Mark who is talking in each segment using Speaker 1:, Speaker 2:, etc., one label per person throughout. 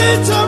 Speaker 1: chetu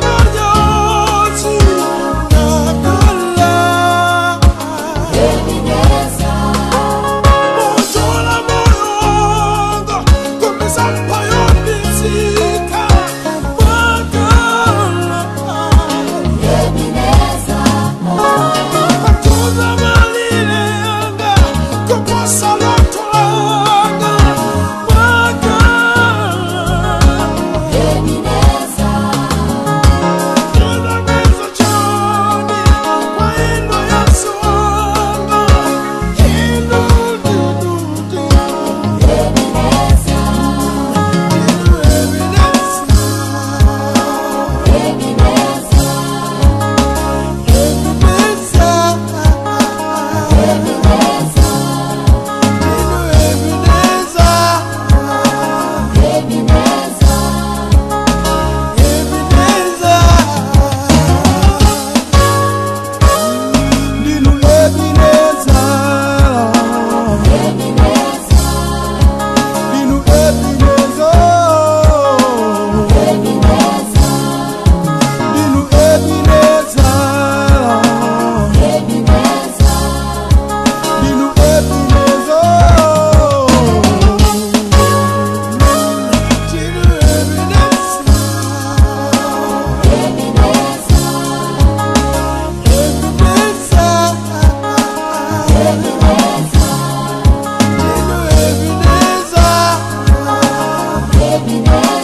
Speaker 1: Happiness